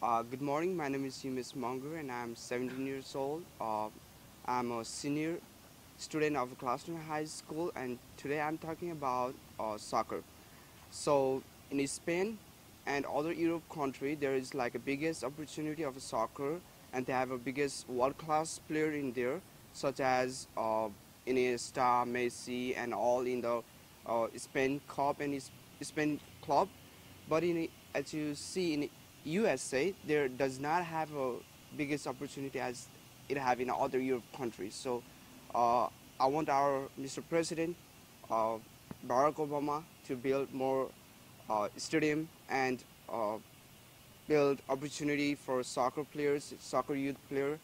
Uh, good morning. My name is Yumis Monger and I'm 17 years old. Uh, I'm a senior student of Clarkston High School and today I'm talking about uh, soccer. So in Spain and other Europe country, there is like a biggest opportunity of soccer and they have a biggest world-class player in there, such as uh, Iniesta, Messi, and all in the uh, Spain Cup and Spain club. But in, as you see in USA, there does not have a biggest opportunity as it have in other Europe countries. So uh, I want our Mr. President, uh, Barack Obama, to build more uh, stadium and uh, build opportunity for soccer players, soccer youth player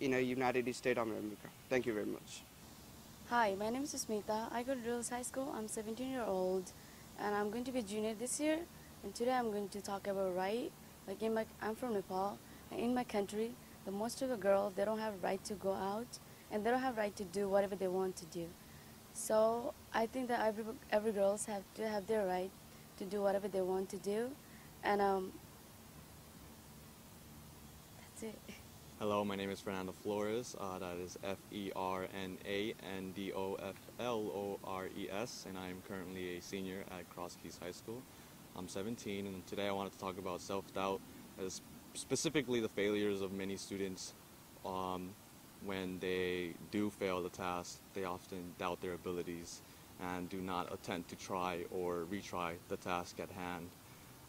in the United States of America. Thank you very much. Hi, my name is Smita. I go to Drills High School. I'm 17 year old and I'm going to be junior this year. And today I'm going to talk about right. Like in my, I'm from Nepal. And in my country, the most of the girls, they don't have right to go out and they don't have right to do whatever they want to do. So I think that every, every girls have to have their right to do whatever they want to do. And um, that's it. Hello, my name is Fernando Flores. Uh, that is F-E-R-N-A-N-D-O-F-L-O-R-E-S, and I am currently a senior at Cross Keys High School. I'm 17, and today I wanted to talk about self-doubt, as specifically the failures of many students um, when they do fail the task. They often doubt their abilities and do not attempt to try or retry the task at hand.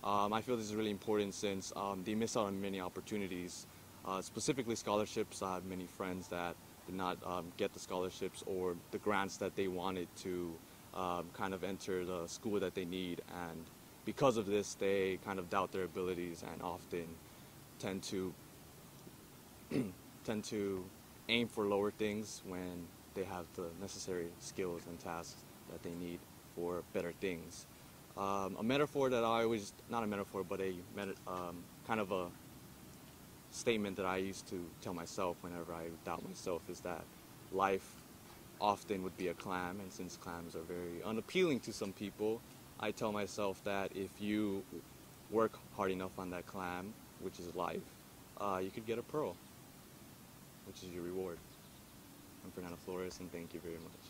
Um, I feel this is really important since um, they miss out on many opportunities uh, specifically scholarships, I have many friends that did not um, get the scholarships or the grants that they wanted to um, kind of enter the school that they need. And because of this, they kind of doubt their abilities and often tend to tend to aim for lower things when they have the necessary skills and tasks that they need for better things. Um, a metaphor that I always, not a metaphor, but a um, kind of a statement that I used to tell myself whenever I doubt myself is that life often would be a clam, and since clams are very unappealing to some people, I tell myself that if you work hard enough on that clam, which is life, uh, you could get a pearl, which is your reward. I'm Fernando Flores, and thank you very much.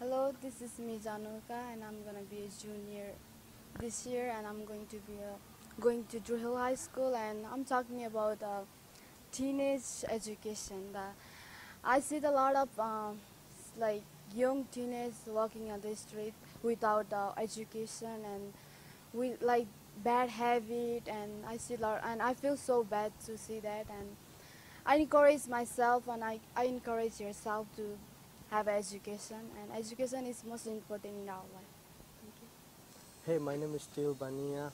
Hello, this is me, Januka, and I'm going to be a junior this year, and I'm going to be a going to Druid Hills High School and I'm talking about uh, teenage education. I see a lot of um, like young teenagers walking on the street without uh, education and with like bad habit and I see lot and I feel so bad to see that and I encourage myself and I, I encourage yourself to have education and education is most important in our life. Hey, my name is Theo Bania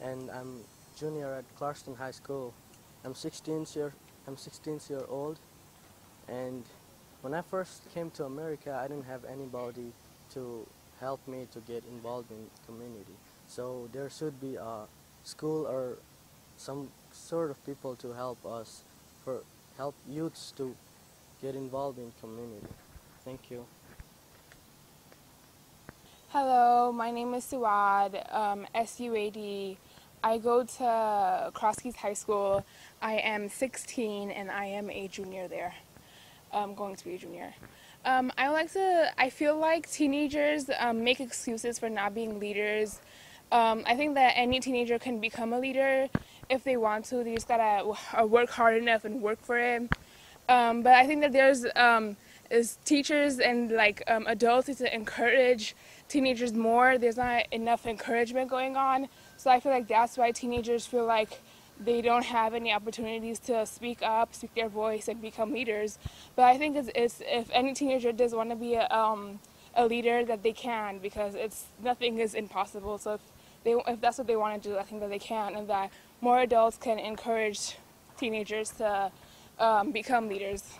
and I'm junior at Clarkston High School. I'm 16 year I'm 16 year old, and when I first came to America, I didn't have anybody to help me to get involved in community. So there should be a school or some sort of people to help us for help youths to get involved in community. Thank you. Hello, my name is Suad, um, S-U-A-D. I go to Cross Keys High School. I am 16 and I am a junior there. I'm going to be a junior. Um, I like to, I feel like teenagers um, make excuses for not being leaders. Um, I think that any teenager can become a leader if they want to. They just gotta work hard enough and work for it. Um, but I think that there's um, is teachers and like um, adults to encourage teenagers more. There's not enough encouragement going on. So I feel like that's why teenagers feel like they don't have any opportunities to speak up, speak their voice, and become leaders. But I think it's, it's if any teenager does want to be a, um, a leader, that they can because it's nothing is impossible. So if they if that's what they want to do, I think that they can, and that more adults can encourage teenagers to um, become leaders.